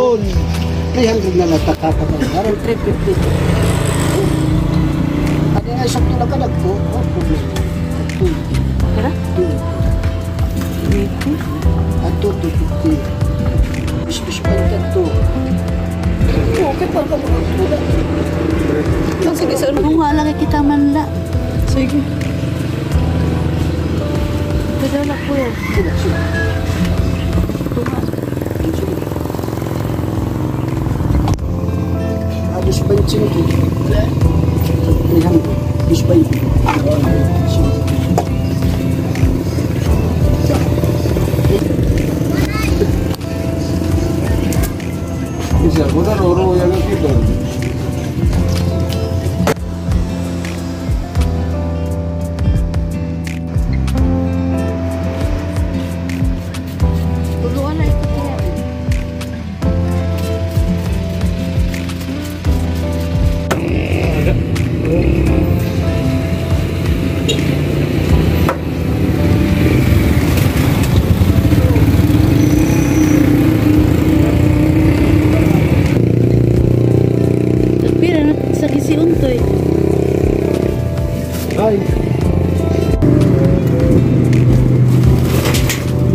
Oh, 300 na natatapa na. Aron 350. Ano nga isang tulagalag ko? Oh, problem. At 20. Kara? 20. At 250. Bis-bis pa yung to. Okay pa ka mga tula. Sige, sa unang nga lang kita manla. Sige. Kada na po yan. Sila, sila. tinha que, né? Por é Espanha, agora, kisi untoy. Ay.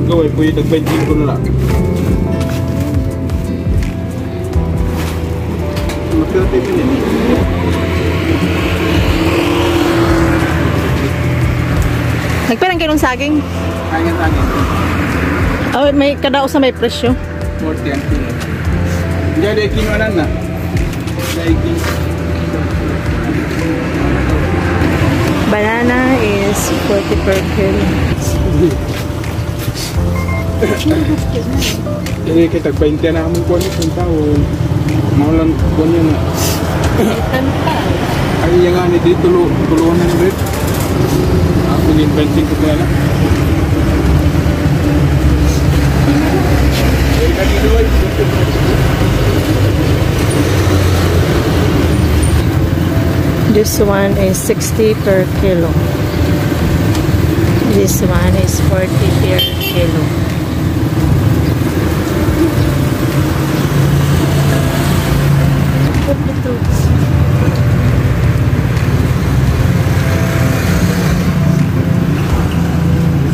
Gawin po yung nag-benching ko na lang. Magkakati ko yun. Nagpirang kayo ng saging? Angin-angin. Oh, may kadao sa may presyo. 40 ang kilo. Hindi ikin manan na. Is 40 per kilo. Jadi kita 20 na kami kuha niya taon. Maulan kuha niya na. Ay yang ani di tulo tuluan ng red. Ako din benching ko na lang. This one is 60 per kilo. This one is 40 per kilo.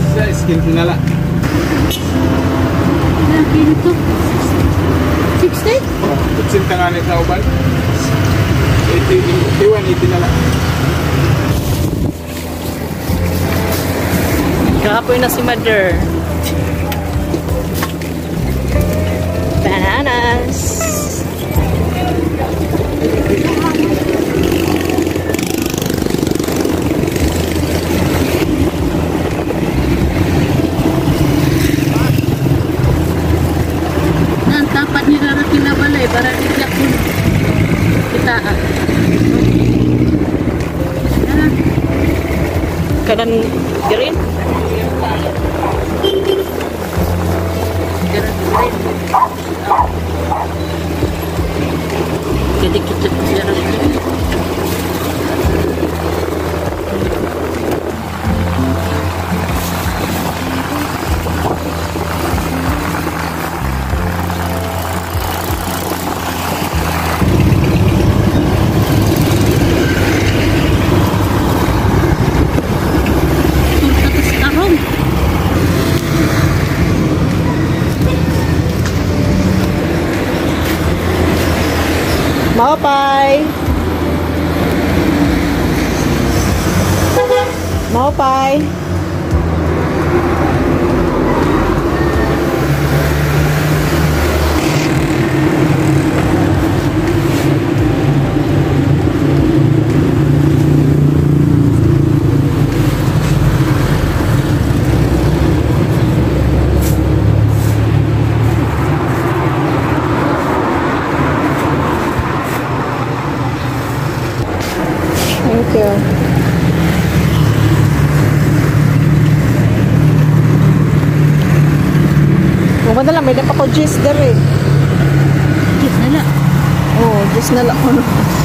Sa skin pinala. Ilang kilo to? 60? Oh, Kutsin tanganit sa uban. 80, 81, 80 na lang. Kapoy na si Mother. Bananas. Nan 拜拜。拜拜 Thank you. Kung na lang, may dapat ko gis der eh. Gis na lang? Oo, gis na lang.